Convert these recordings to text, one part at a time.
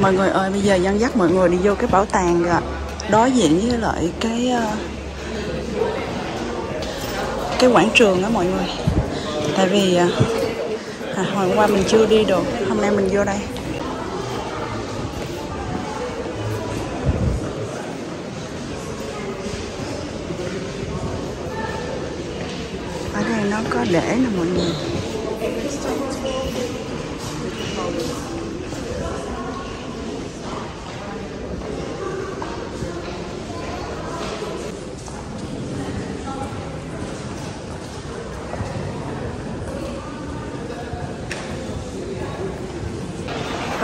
mọi người ơi bây giờ dân dắt mọi người đi vô cái bảo tàng rồi đối diện với lại cái ờ, cái quảng trường đó mọi người. Tại vì ờ, à, hồi qua mình chưa đi được hôm nay mình vô đây. Ở đây nó có để nè mọi người.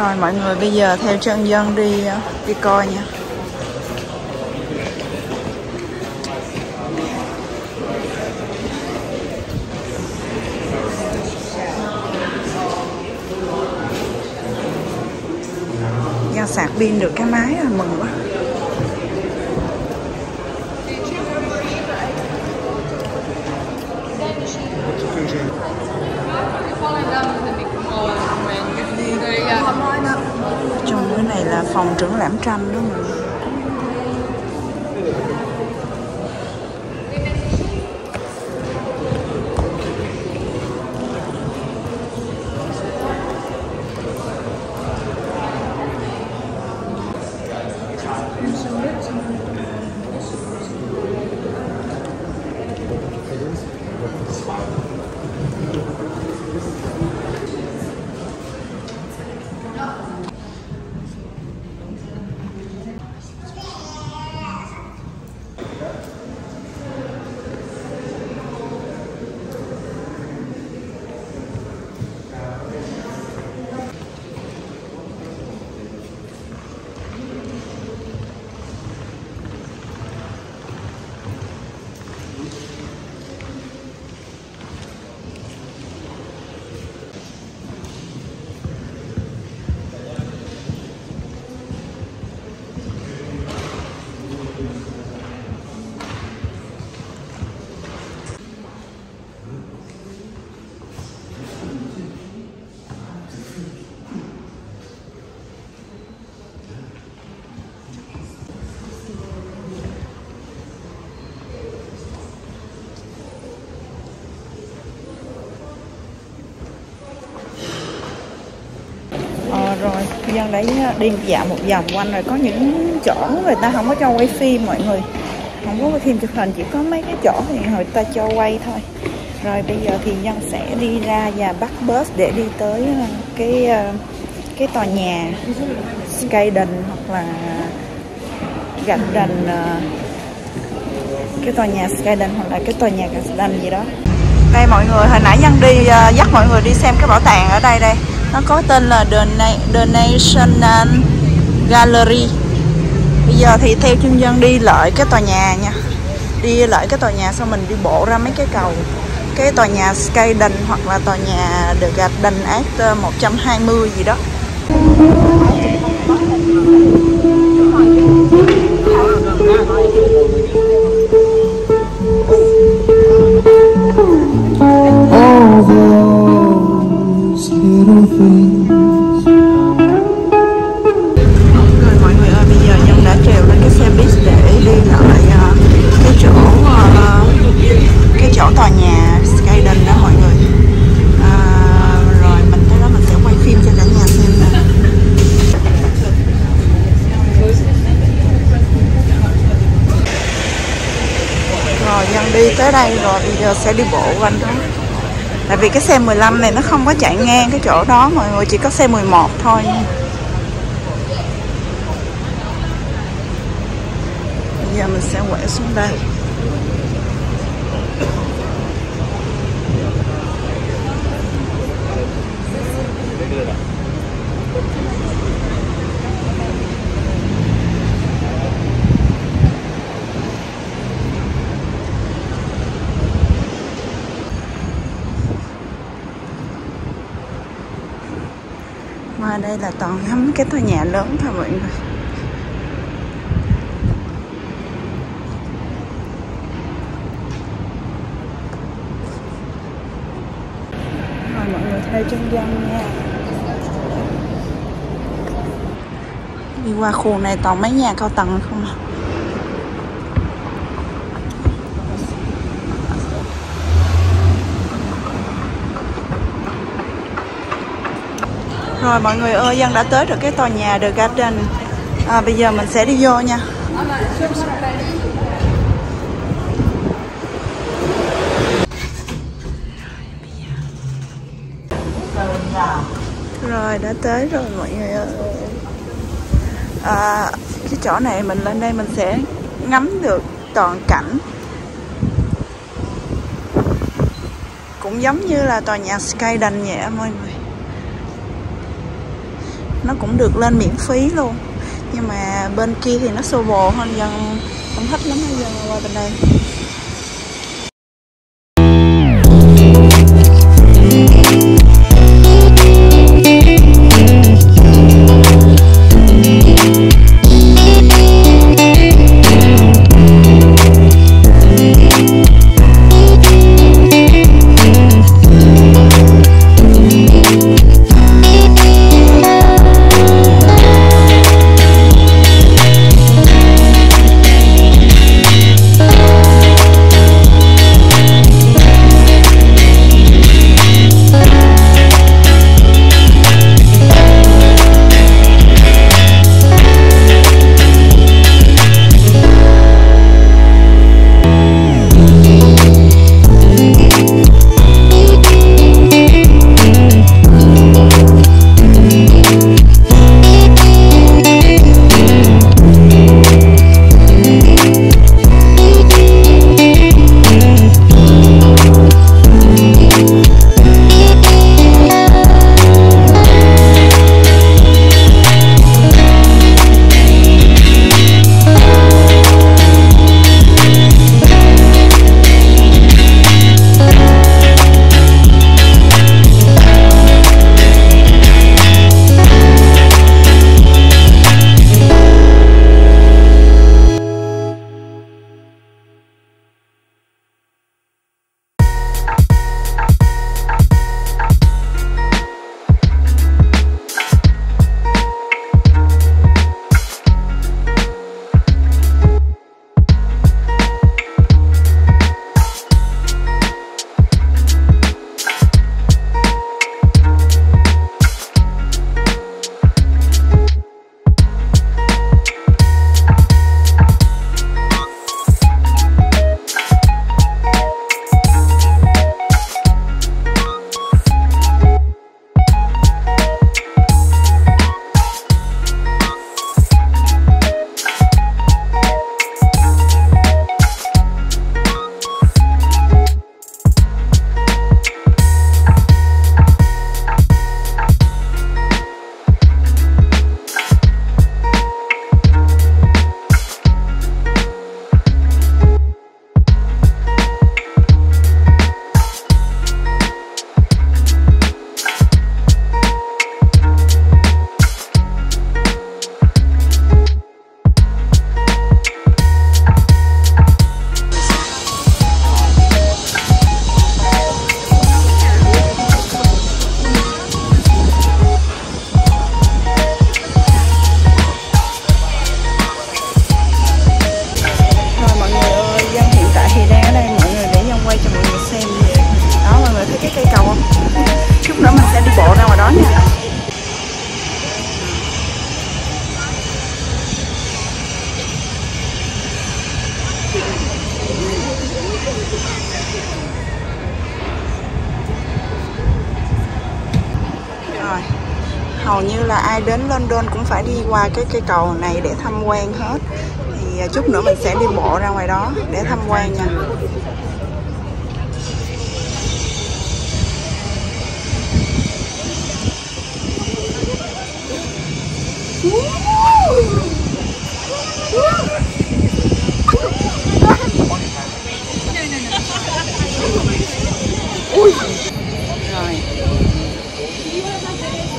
Rồi, mọi người bây giờ theo chân dân đi ờ, đi coi nha. Do sạc pin được cái máy rồi, mừng quá. Trong cái này là phòng trưởng lãm tranh đó mà. Dân đấy đi dạo một vòng quanh rồi có những chỗ người ta không có cho quay phim mọi người. Không có quay phim chụp hình, chỉ có mấy cái chỗ thì người ta cho quay thôi. Rồi bây giờ thì dân sẽ đi ra và bắt bus để đi tới ờ, cái ờ, cái tòa nhà Skyden hoặc là gạch đền ờ, cái tòa nhà Skyden hoặc là cái tòa nhà gạch đền gì đó. Đây mọi người, hồi nãy dân đi dắt mọi người đi xem cái bảo tàng ở đây đây nó có tên là The, Na- The National Gallery. Bây giờ thì theo chân dân đi lại cái tòa nhà nha. Đi lại cái tòa nhà xong mình đi bộ ra mấy cái cầu. Cái tòa nhà Skyden hoặc là tòa nhà The Garden Act 120 ờ, gì đó. all those little things. Rồi mọi người ơi, bây giờ Nhân đã trèo lên cái xe buýt để đi lại ờ, cái chỗ ờ, cái chỗ tòa nhà Skyden đó mọi người. À, rồi mình tới đó mình sẽ quay phim cho cả nhà xem nè. Rồi Nhân đi tới đây rồi bây giờ sẽ đi bộ quanh đó. Tại vì cái xe 15 này nó không có chạy ngang cái chỗ đó, mọi người chỉ có xe 11 thôi. Bây giờ mình sẽ quẹo xuống đây Mà đây là toàn ngắm cái tòa nhà lớn thôi mọi người. Rồi mọi người theo chân dân nha. Đi qua khu này toàn mấy nhà cao tầng không à? Rồi mọi người ơi, Dân đã tới được cái tòa nhà The Garden. À, Bây giờ mình sẽ đi vô nha. Rồi đã tới rồi mọi người ơi. À, Cái chỗ này mình lên đây mình sẽ ngắm được toàn cảnh. Cũng giống như là tòa nhà Skyden vậy mọi người nó cũng được lên miễn phí luôn. Nhưng mà bên kia thì nó xô bồ hơn dân, không thích lắm hay dân qua bên đây. Rồi, hầu như là ai đến London cũng phải đi qua cái cây cầu này để tham quan hết. Thì à, chút nữa mình sẽ đi bộ ra ngoài đó để tham quan nha.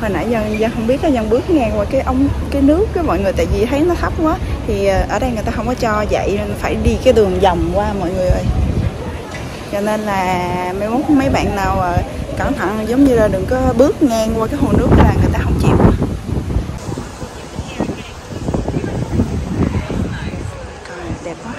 hồi nãy dân dân không biết là dân bước ngang qua cái ống cái nước cái mọi người, tại vì thấy nó thấp quá. Thì ờ, ở đây người ta không có cho dậy nên phải đi cái đường vòng qua, mọi người ơi. Cho nên là mấy mốt, mấy bạn nào ờ, cẩn thận, giống như là đừng có bước ngang qua cái hồ nước là người ta không chịu Trời, đẹp quá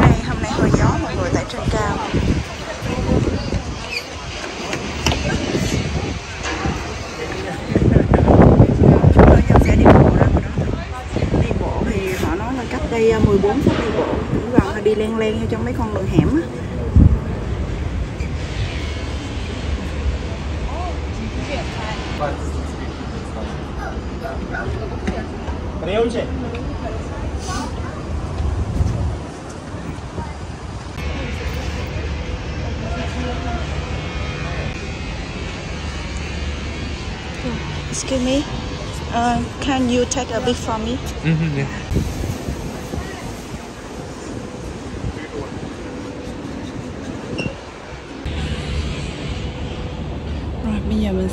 Đây, hôm nay hơi gió mọi người tại trên cao Chúng tôi giờ sẽ đi bộ ra ngoài đó Đi bộ thì họ nói là cách đây à, 14 phút đi bộ Cũng gần len theo trong mấy con đường hẻm á Excuse me uh, Can you take a bit for me? Mm-hmm, yeah.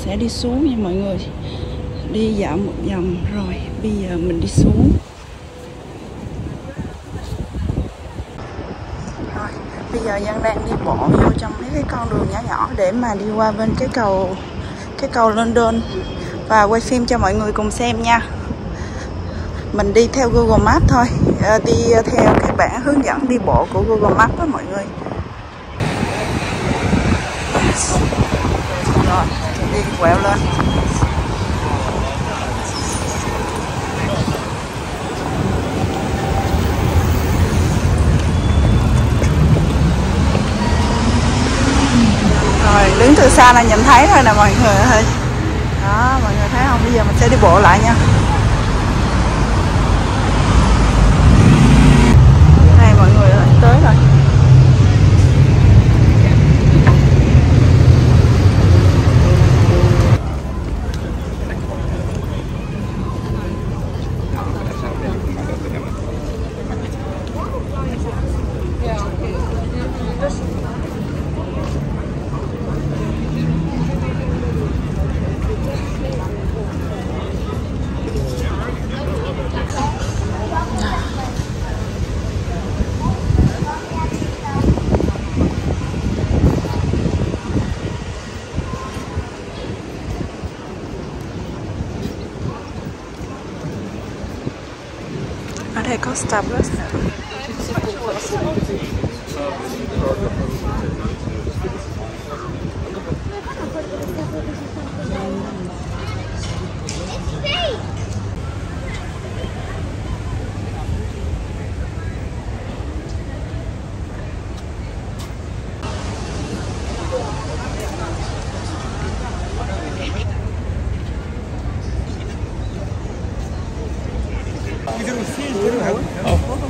Sẽ đi xuống nha mọi người. Đi dạo một vòng rồi, Bây giờ mình đi xuống. Rồi, bây giờ dân đang đi bộ vô trong mấy cái con đường nhỏ nhỏ Để mà đi qua bên cái cầu Cái cầu London. Và quay phim cho mọi người cùng xem nha. Mình đi theo Google Maps thôi. Ờ, đi theo cái bản hướng dẫn đi bộ của Google Maps đó mọi người rồi đi quẹo lên. Rồi, đứng từ xa là nhìn thấy thôi nè, mọi người ơi. Đó, mọi người thấy không? Bây giờ mình sẽ đi bộ lại nha đây mọi người ơi tới rồi ở đây có Starbucks nữa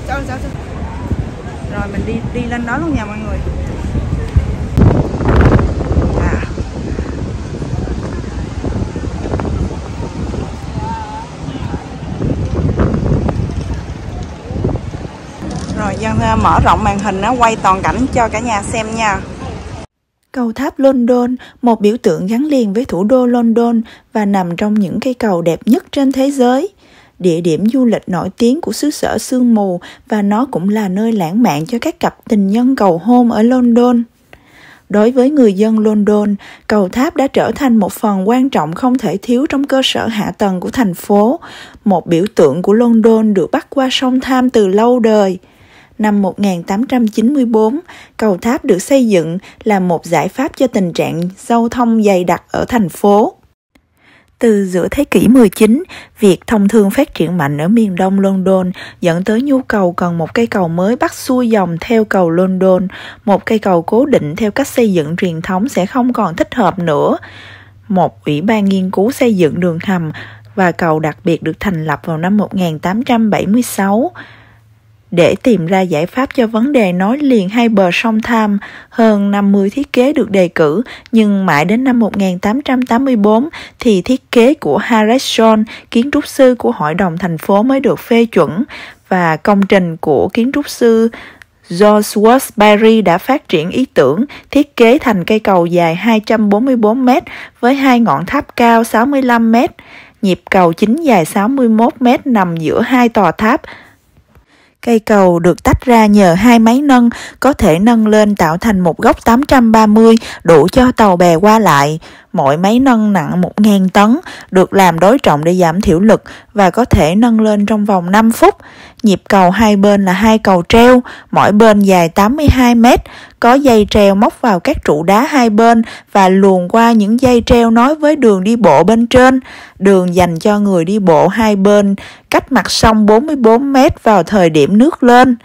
Cháu, cháu, cháu. rồi mình đi đi lên đó luôn nha mọi người à. rồi dân ờ, Vâng, à, mở rộng màn hình nó quay toàn cảnh cho cả nhà xem nha Cầu tháp London, một biểu tượng gắn liền với thủ đô London và nằm trong những cây cầu đẹp nhất trên thế giới. Địa điểm du lịch nổi tiếng của xứ sở sương mù và nó cũng là nơi lãng mạn cho các cặp tình nhân cầu hôn ở London. Đối với người dân London, cầu tháp đã trở thành một phần quan trọng không thể thiếu trong cơ sở hạ tầng của thành phố, một biểu tượng của London được bắt qua sông Tham từ lâu đời. Năm 1894, cầu tháp được xây dựng là một giải pháp cho tình trạng giao thông dày đặc ở thành phố. Từ giữa thế kỷ 19, việc thông thương phát triển mạnh ở miền đông London dẫn tới nhu cầu cần một cây cầu mới bắt xuôi dòng theo cầu London. Một cây cầu cố định theo cách xây dựng truyền thống sẽ không còn thích hợp nữa. Một ủy ban nghiên cứu xây dựng đường hầm và cầu đặc biệt được thành lập vào năm 1876 để tìm ra giải pháp cho vấn đề nối liền hai bờ sông Tham, hơn 50 thiết kế được đề cử, nhưng mãi đến năm 1884 thì thiết kế của Harrison, kiến trúc sư của Hội đồng thành phố mới được phê chuẩn và công trình của kiến trúc sư George Washbury đã phát triển ý tưởng thiết kế thành cây cầu dài 244 m với hai ngọn tháp cao 65 m. Nhịp cầu chính dài 61 m nằm giữa hai tòa tháp Cây cầu được tách ra nhờ hai máy nâng, có thể nâng lên tạo thành một góc 830 đủ cho tàu bè qua lại. Mỗi máy nâng nặng 1.000 tấn, được làm đối trọng để giảm thiểu lực và có thể nâng lên trong vòng 5 phút. Nhịp cầu hai bên là hai cầu treo, mỗi bên dài 82 mét, có dây treo móc vào các trụ đá hai bên và luồn qua những dây treo nối với đường đi bộ bên trên. Đường dành cho người đi bộ hai bên, cách mặt sông 44 mét vào thời điểm nước lên.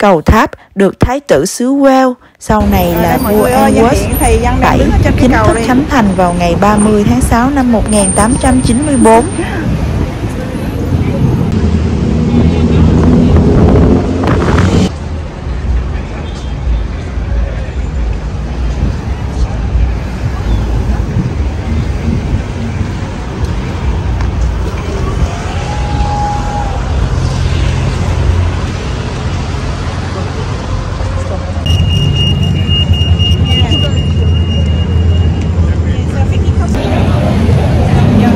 Cầu tháp được Thái tử xứ Wales, sau này là vua Edward bảy chính thức khánh thành vào ngày 30 tháng 6 năm 1894.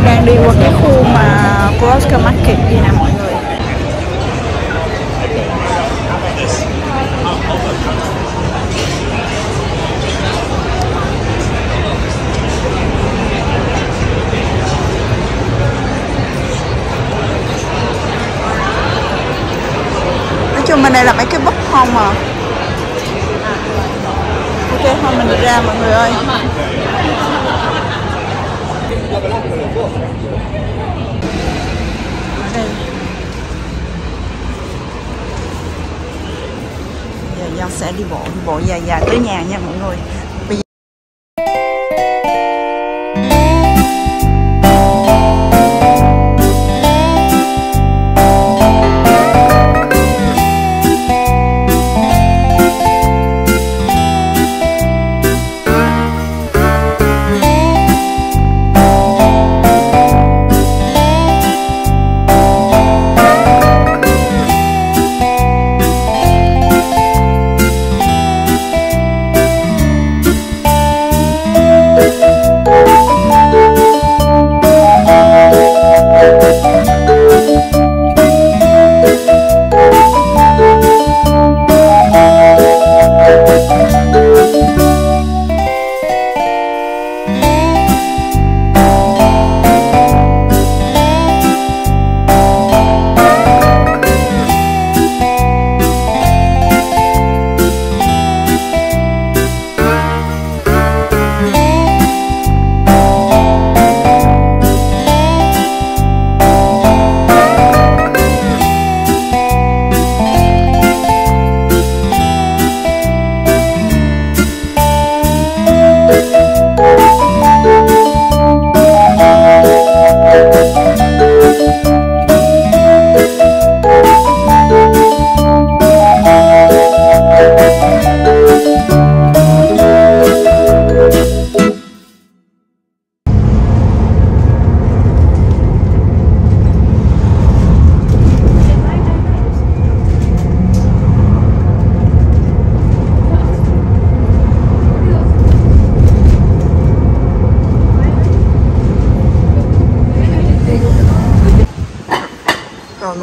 đang đi qua cái khu mà Gloucester Market gì nè mọi người nói chung bên đây là mấy cái búp không à ok thôi mình đi ra mọi người ơi ở đây giờ Giang sẽ đi bộ đi bộ dài dài tới nhà nha mọi người.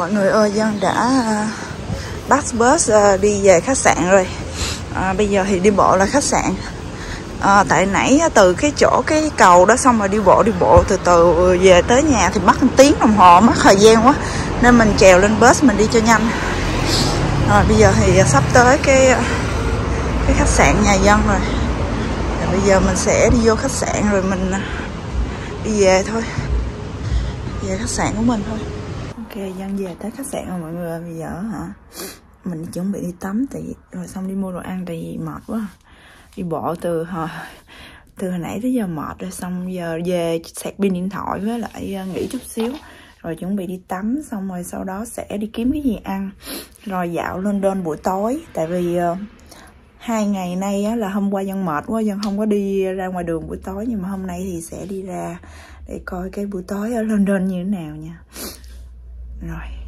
Mọi người ơi, Dân đã à, bắt bus à, đi về khách sạn rồi. À, Bây giờ thì đi bộ là khách sạn. À, Tại nãy à, từ cái chỗ cái cầu đó xong rồi đi bộ đi bộ từ từ về tới nhà thì mất tiếng đồng hồ mất thời gian quá. Nên mình trèo lên bus mình đi cho nhanh. Rồi bây giờ thì sắp tới cái cái khách sạn nhà Dân rồi. Rồi bây giờ mình sẽ đi vô khách sạn rồi mình đi về thôi. Về khách sạn của mình thôi ok dân về tới khách sạn rồi mọi người bây giờ hả? Mình chuẩn bị đi tắm thì rồi xong đi mua đồ ăn tại vì mệt quá. Đi bộ từ hồi từ hồi nãy tới giờ mệt rồi xong giờ về sạc pin điện thoại với lại ờ, nghỉ chút xíu. Rồi chuẩn bị đi tắm xong rồi sau đó sẽ đi kiếm cái gì ăn. Rồi dạo London buổi tối tại vì uh, hai ngày nay á, là hôm qua dân mệt quá dân không có đi ra ngoài đường buổi tối nhưng mà hôm nay thì sẽ đi ra để coi cái buổi tối ở London như thế nào nha. Rồi